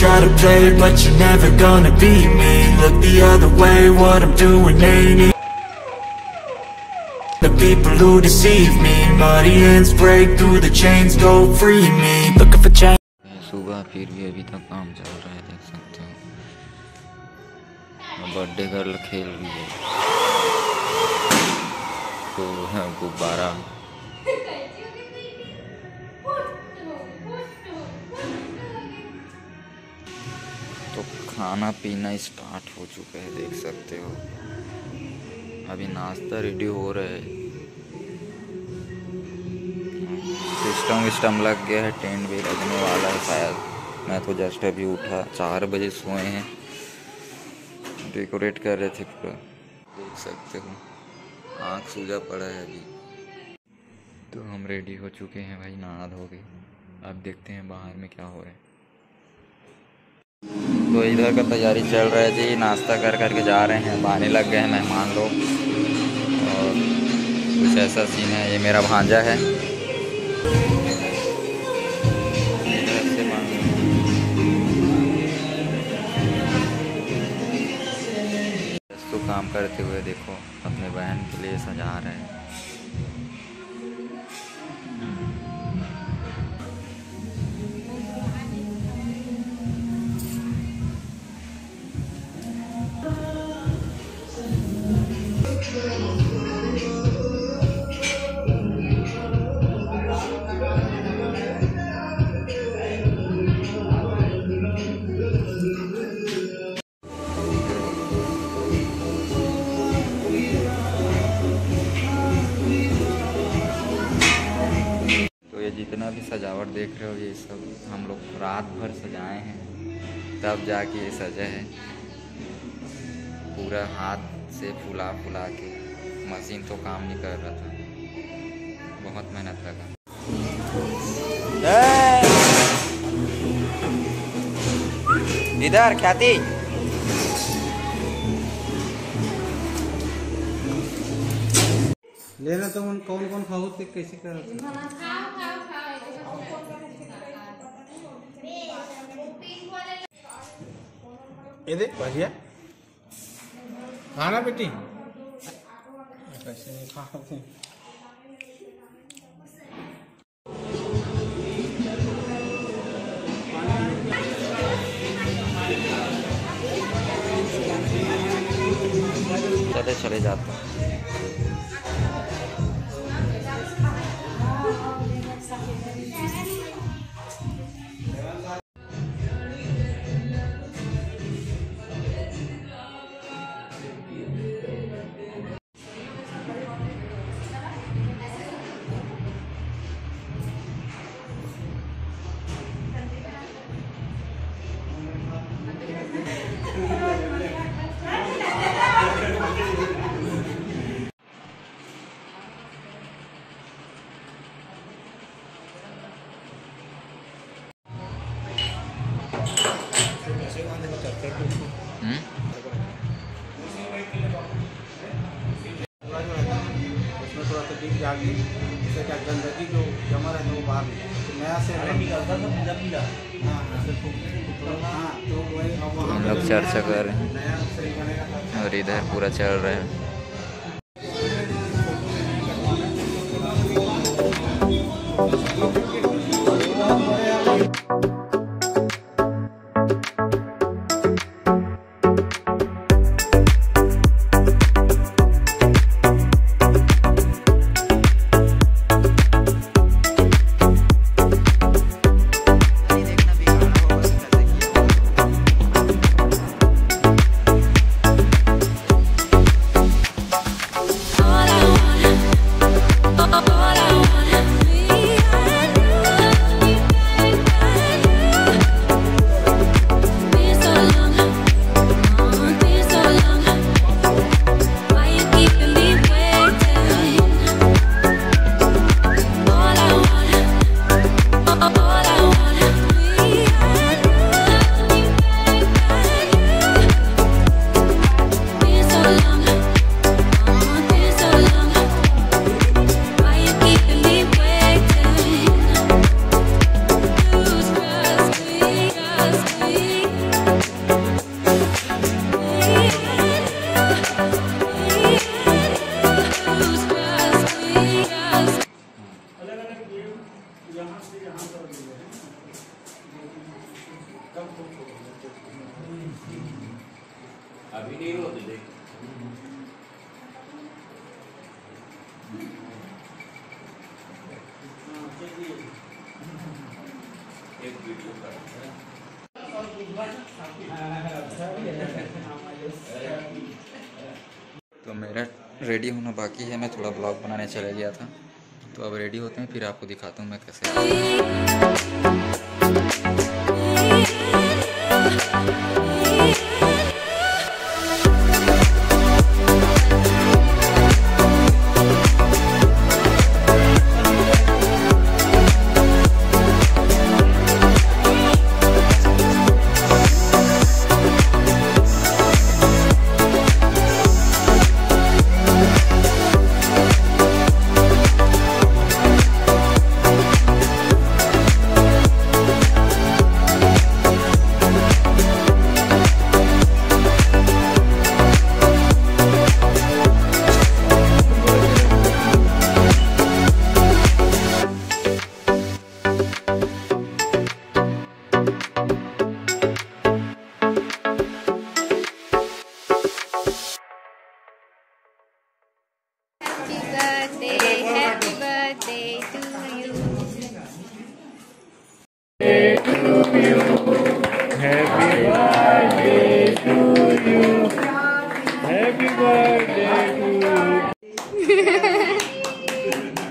try to play, but you're never gonna beat me Look the other way, what I'm doing ain't it The people who deceive me Muddy hands break through the chains, go free me Looking for change सुबह फिर भी अभी तक काम चल रहा है देख सकते हो बर्थडे गर्ल खेल रही है तो है गुब्बारा खाना पीना स्टार्ट हो चुका है, देख सकते हो। अभी नाश्ता रेडी हो रहा है। सिस्टम विस्टम लग गया है, टेंट भी लगने वाला है शायद। मैं तो जस्ट अभी उठा, चार बजे सोए हैं। डेकोरेट कर रहे थे पूरा। देख सकते हो, आँख सूजा पड़ा है अभी। तो हम रेडी हो चुके हैं भाई, नहा धो के। अब देखते हैं बाहर में क्या हो रहा है। तो इधर का तैयारी चल रहा है जी। नाश्ता कर करके जा रहे हैं। बहाने लग गए हैं मेहमान लोग। और कुछ ऐसा सीन है। ये मेरा भांजा है। तो काम करते हुए देखो, अपने बहन के लिए सजा रहे हैं। हो ये सब हम लोग रात भर सजाए हैं। तब जाके ये सजा है। पूरा हाथ से फुला फुला के। मशीन तो काम नहीं कर रहा था। बहुत मेहनत लगा। इधर ख्याति। लेना तो कौन कौन खाओ कैसे कर ये देख खाना बेटी कैसे चले जाते हैं। उसमें थोड़ा सा डीप जाके उससे क्या गंदगी जो जमा रहता है वो बाहर तो नया से वही अब वहाँ हम लोग चर्चा कर रहे हैं। और इधर पूरा चल रहा है। and you. तो मेरा रेडी होना बाकी है, मैं थोड़ा ब्लॉग बनाने चला गया था। तो अब रेडी होते हैं, फिर आपको दिखाता हूँ मैं कैसे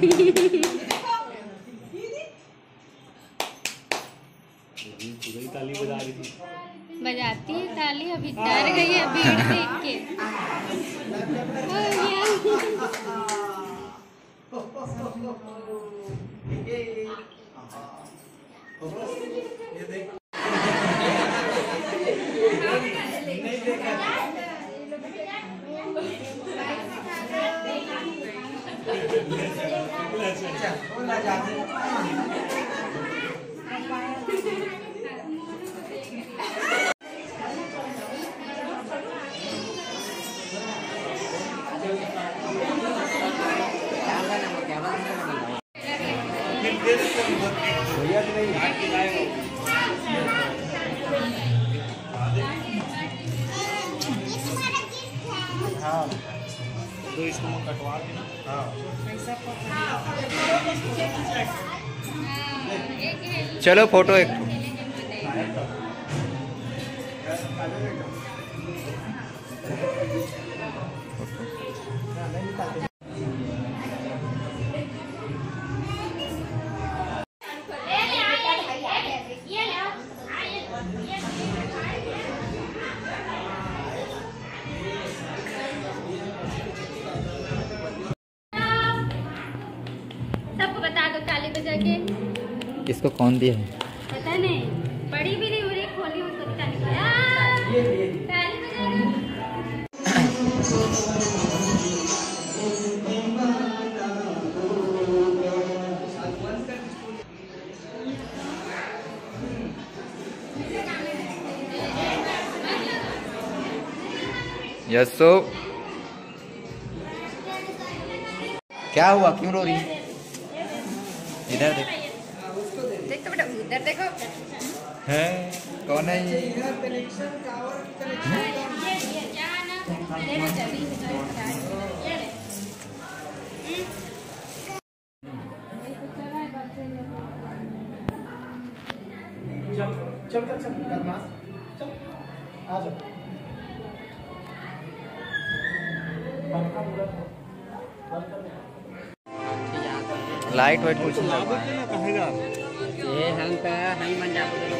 बजाती है ताली अभी डर गई है भीड़ देख के। तो इसको मैं कटवा चलो फ़ोटो एक। इसको कौन दिया है? पता नहीं। बड़ी भी नहीं हो रही खोली उसको। यसो क्या हुआ? क्यों रो रही? इधर देख तो बेटा उधर देखो है कौन है ये? चल चल चल चल चल आ जाओ बंद कर दो, बंद कर दो। लाइट वाइट कुछ नहीं लगा। ये हम का हम मन जाबो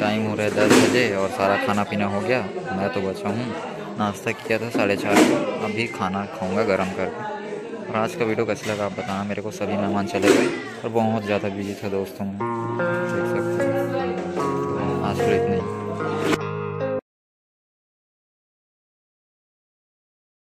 टाइम हो रहा है दस बजे और सारा खाना पीना हो गया। मैं तो बचा हूँ। नाश्ता किया था साढ़े चार को अभी खाना खाऊँगा गर्म करके। और आज का वीडियो कैसा लगा आप बताना। मेरे को सभी मेहमान चले गए। और बहुत ज़्यादा बिज़ी था दोस्तों में। देख सकते हैं। आज तो इतना